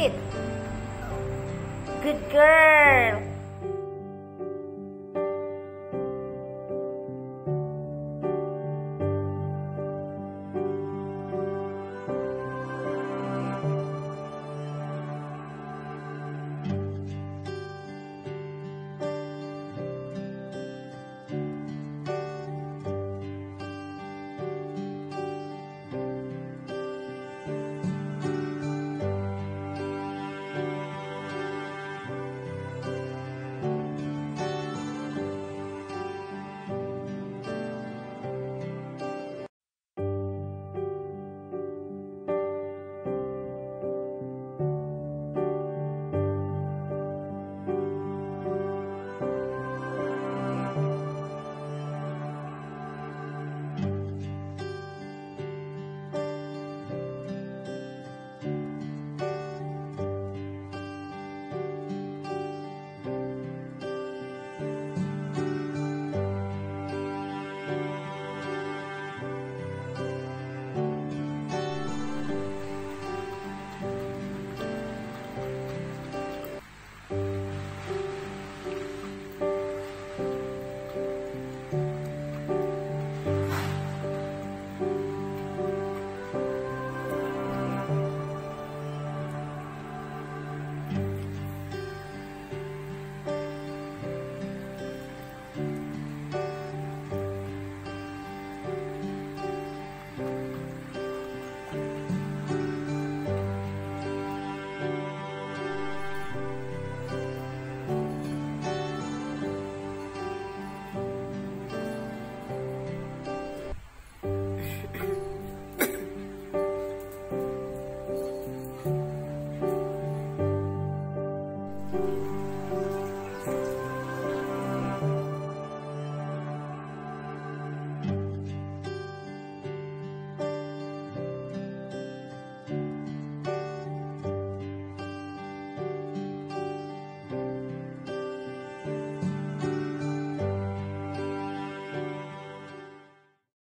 it. Good girl.